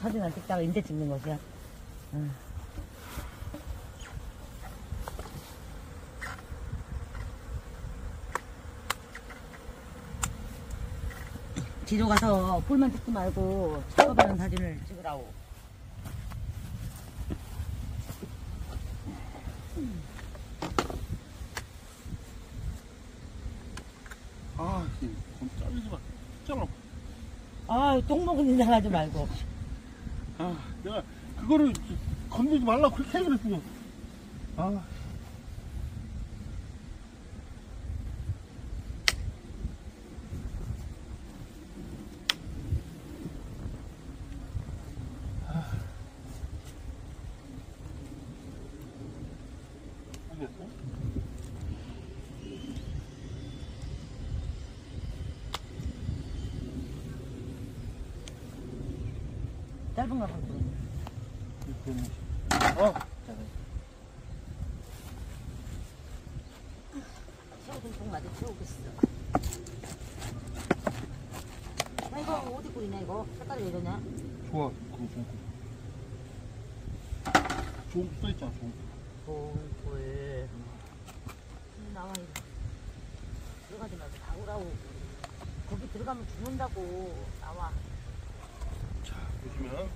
사진만 찍다가 인제 찍는 것이야. 응. 뒤로 가서 폴만 찍지 말고 작업하는 사진을 찍으라고. 아, 자르지 마. 잘라. 아, 똥 먹은 인상 하지 말고. 아, 내가 그거를 건들지 말라고 그렇게 해그랬어. 아. 알 짧은 거 갖고. 어, 똥 맞아 채우겠어. 야, 이거 이거? 색깔이 왜 이러냐? 좋아. 그거 좋은 거. 좋은 거 써있잖아, 좋은 거. 동굴. 음, 나와, 이거. 들어가지 말고 나오라고. 거기 들어가면 죽는다고. 나와. 자, 보시면.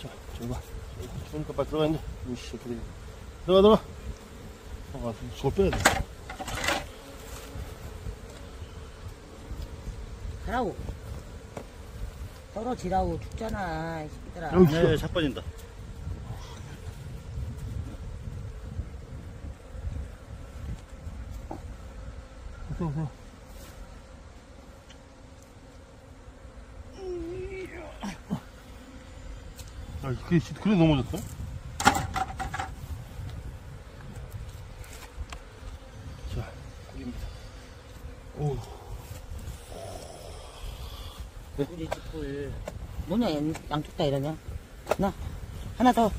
자, 저기 봐. 좋으니까 빨리 들어가 있네. 이씨, 그래. 들어가, 들어가. 들어가, 저걸 빼야 돼. 가라고. 떨어지라고. 죽잖아, 이 새끼들아. 네, 자 빠진다. 어서, 어서. 야, 그래, 그래 넘어졌어? 자, 여기입니다. 오, 우리 집불. 뭐냐, 양- 양쪽 다 이러냐? 나, 하나 더.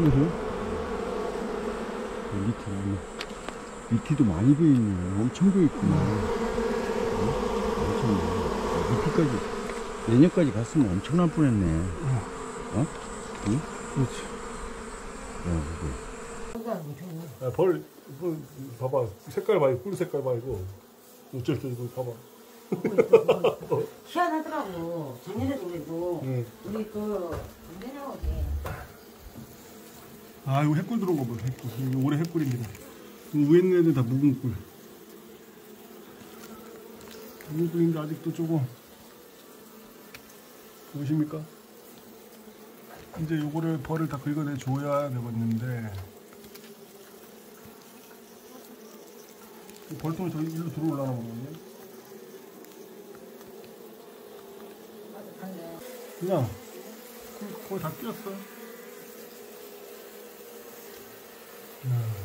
밑에 많네. 밑에도 많이 보이네. 엄청 보였구나. 어? 엄청. 아, 밑에까지, 내년까지 갔으면 엄청날 뻔했네. 어? 응? 그렇지. 야, 이거. 야, 벌, 벌, 봐봐. 색깔 봐, 꿀 색깔 봐, 이거. 어쩔 줄, 이거 봐봐. 희한하더라고. 작년에도 그래도. 응. 우리 그, 어디. 아, 이거 핵꿀 거 봐, 핵꿀. 올해 핵꿀입니다. 위에 있는 애들 다 묵은 꿀. 묵은 꿀인데 아직도 조금. 보이십니까? 이제 요거를 벌을 다 긁어내 줘야 되겠는데. 이 벌통이 저 일로 들어 올라나 보거든요. 그냥 거의 다 뛰었어. 야.